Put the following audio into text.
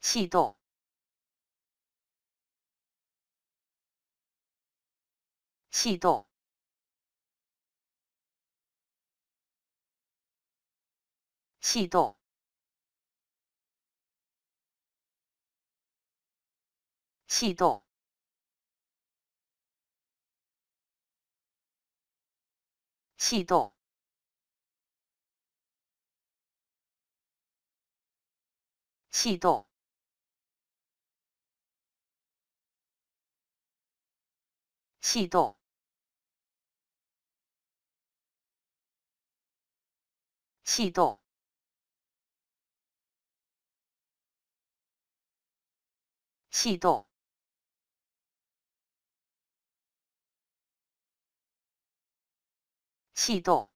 气动，气动，气动，气动，气动。气动，气动，气动，气动，气动。